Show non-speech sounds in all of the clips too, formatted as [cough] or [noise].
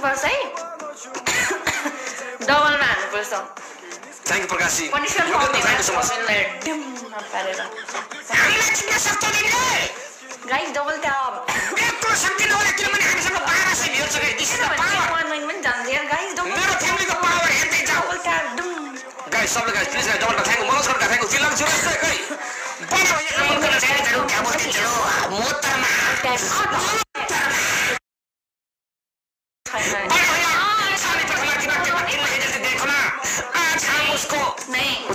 नाच्नुपर्छ है डबलमा हान्नुपर्छ थ्याङ्क यू प्रकाशजी पनिसमेन्ट थ्याङ्क पाउने यू सो मच उसलाई डिम्म पारेर हामीलाई चिन्न सक्छ तिमीले गाइस डबल ट्याप यत्रो सक्दिनँ होला किनभने हामीसँग बाह्र सय भ्यू छ दिस इज द पावर वान माइन पनि जान्छ यार गाइस डबल मेरो फ्यामिलीको पावर हेर्दै जाऊ डबल ट्याप डुम गाइस सबले guys please guys double thank you Manoj सरका थ्याङ्क यू फिल्म छु रस्ते गई बडा भइया काम गर्न चाहिँ जरु क्या बोल्दिन्छु मोतरमा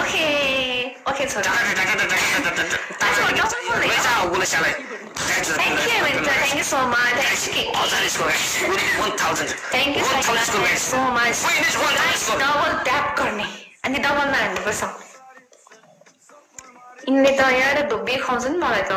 ओके छोरा thank you भेन्टर thank you so much thank you so much double tap गर्ने अनि डबलमा हान्नुपर्छ यिनले त यहाँ धुब्बी खुवाउँछ नि मलाई त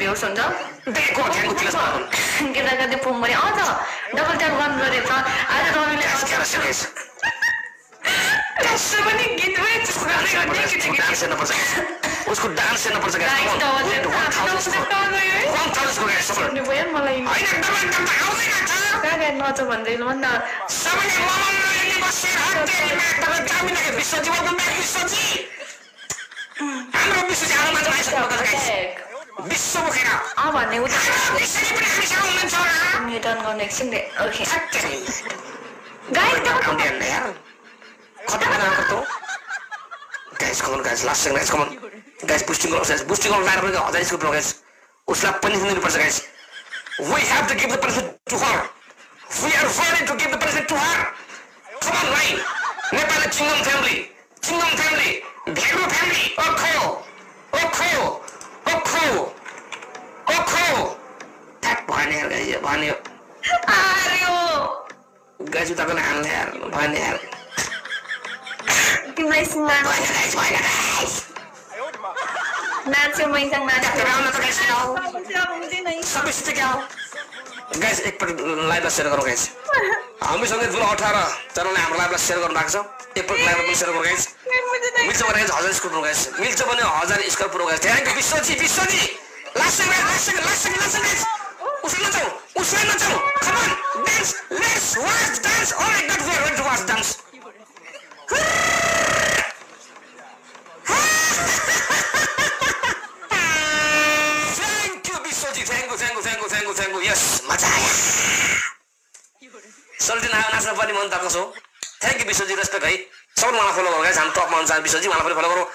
भ्युस हुन्छ केटाकेटी फोन गरे अँ त डबल ट्याप गर्नु पऱ्यो त आज तपाईँले त्यस्तो पनि गीत पनि त्यस्तो गर्दै गर्ने उसको डान्स हेर्नुपर्छ गाइस डबल ट्याप सुन्नु भयो मलाई कहाँ गएर नच भन्दै ल न हाम्रो विश्व चाहिँ आउनु मात्र आइसक्नु विश्व बोकेर अँ भन्ने उता। विश्वले पनि हामीसँग हुनुहुन्छ होला। म्युटन गर्ने एकछिन दे। ओके गाइस गाइस आउँदै हाल्ने यार कता कता करतो guys come on guys last second guys come on guys boosting गर्नु गाइस बुस्टिङ गर्नु लाएर पनि हजार स्कोर गाइस उसलाई पनि दिनुपर्छ guys we have to give the present to her we are ready to give the present to her come on line Nepali chewing gum family chewing gum family भेगो family ओखो ओखो ओखो ओखो ठ्याक भन्यो यार गाइस भन्यो आर्यो गाइस उताको हाल्ने यार भन्यो यार गाइस नाच्यो मैसँग गाइस एकपल्ट लाइभलाई सेयर गरौँ गाइस हामीसँगै जुन अठार जनाले हाम्रो लाइभलाई सेयर गर्नु भएको छ एकपल्ट लाइभलाई पनि सेयर गरौँ गाइस मिल्छ भने गाइस हजार स्कोर पुरो गाइस मिल्छ भने हजार स्कोर पुरो guys thank you विश्वजी विश्वजी last last last last thank you विश्वजी thank you thank you thank you thank you thank you yes मजा आयो सल्टिन आयो नाच्न पनि मन त कसो थ्याङ्क यू विश्वजी रेस्पेक्ट है। सबैले मलाई फलो गरौँ गाइस हामी टपमा हुन्छ विश्वजी मलाई पनि फलो गरौँ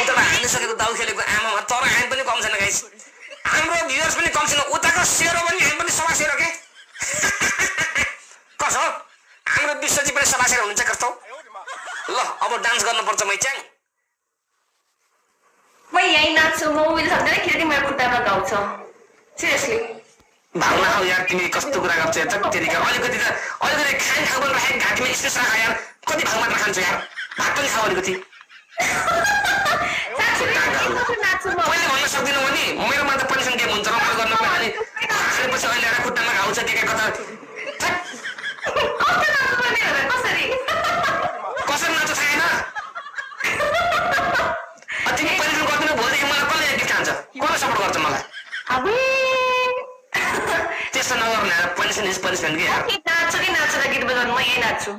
उताबाट हालिसकेको दाउ खेलेको आमामा तर हामी पनि कम छैन गाइस हाम्रो भ्युवर्स पनि कम छैन। उताको सेयर हो भने हामी पनि सभा सेयर हो के? [laughs] कसो हाम्रो विश्वजी पनि सभा सेयर हुनुहुन्छ कस्तो? ल अब डान्स गर्नुपर्छ मैच्याङ। म यहीँ नाच्छु म उहिले सक्दैन किनकि मेरो खुट्टामा घाउ छ सिरियसली भावना हौ यार तिमी कस्तो कुरा गर्छौ यार जति तेरिका अलिकति त अलिकति खान खाऊ पनि राखेको घाँटीमा स्पेस राख यार कति भाग मात्र खान्छ यार भात पनि खाऊ अलिकति मैले भन्न सक्दिनँ भने मेरोमा त पनिसन गेम हुन्छ रमाइलो गर्न अनि खाएपछि अहिले आएर खुट्टामा घाउ छ के के कता कसरी नाच्छ छैन तिमी पनिसन गर्दिनौ भोलिदेखि मलाई कसले गिफ्ट खान्छ कसले सपोर्ट गर्छ मलाई अबे त्यस्तो नगर्नु इज के नाच्छु कि गीत बजाउनु म यहीँ नाच्छु